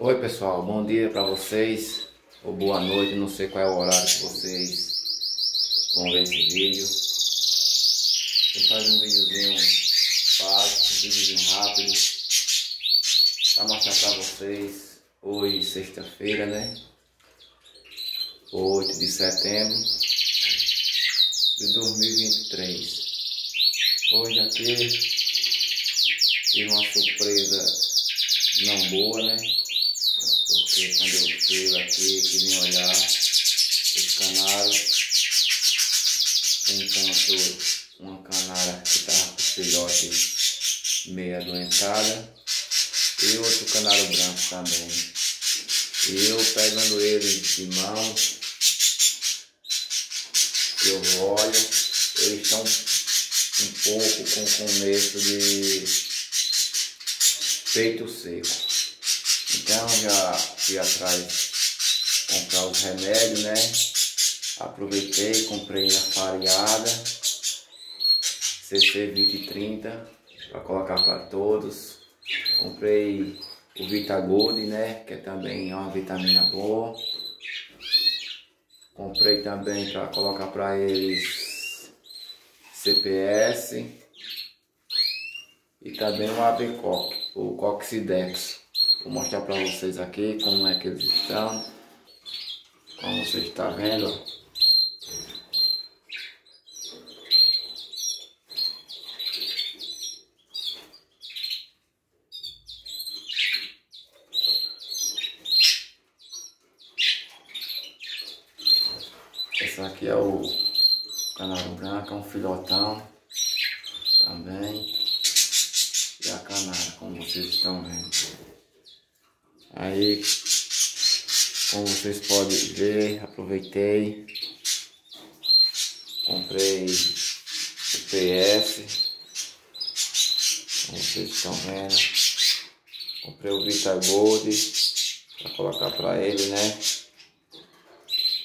Oi pessoal, bom dia para vocês ou boa noite, não sei qual é o horário que vocês vão ver esse vídeo. Vou fazer um videozinho básico, um videozinho rápido para mostrar para vocês hoje sexta-feira, né? 8 de setembro de 2023. Hoje aqui tive uma surpresa não boa, né? Porque quando eu chego aqui, que vim olhar os canários, encontro uma canária que estava com filhote meia adoentada e outro canário branco também. E eu pegando ele de mão, eu olho, eles estão um pouco com começo de peito seco. Então já fui atrás comprar os remédios, né? Aproveitei, comprei a fareada CC 2030 para colocar para todos. Comprei o Vitagold, né? Que é também é uma vitamina boa. Comprei também para colocar para eles CPS e também o Avecoc, o Coxidex. Vou mostrar para vocês aqui como é que eles estão. Como vocês estão vendo. Esse aqui é o canário branco, é um filhotão também. E a canária, como vocês estão vendo. Aí, como vocês podem ver, aproveitei, comprei o PS, como vocês estão vendo, comprei o Vita Gold para colocar para ele, né?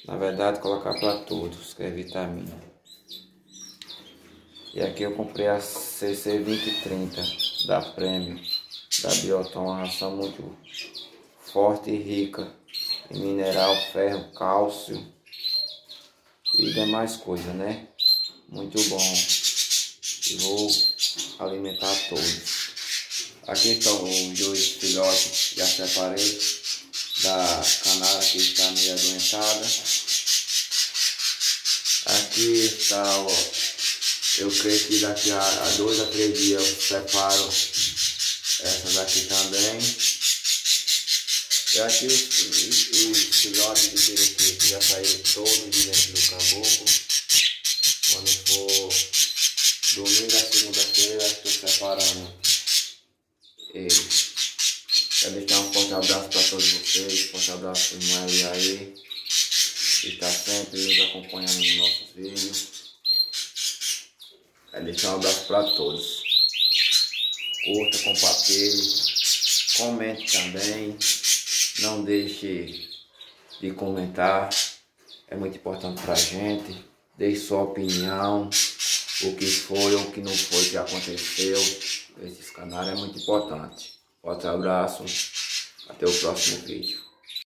Na verdade, colocar para todos, que é vitamina. E aqui eu comprei a CC 2030 da Prêmio, da Bioton, uma ração muito forte e rica em mineral, ferro, cálcio e demais coisas, né? Muito bom. E vou alimentar todos. Aqui estão os dois filhotes, já separei da canária que está meio adoentada. Aqui está, ó, eu creio que daqui a, a dois a três dias eu separo essa daqui também. E aqui os, os, filhotes de periquito já saíram todos de dentro do caboclo. Quando for domingo a segunda-feira, estou separando eles. Quero deixar um forte abraço para todos vocês, forte abraço para o irmão aí, que está sempre nos acompanhando nos nossos vídeos. Quero deixar um abraço para todos. Curta, compartilhe, comente também. Não deixe de comentar, é muito importante para a gente. Deixe sua opinião, o que foi o que não foi que aconteceu. Esses canais é muito importante. Forte abraço, até o próximo vídeo.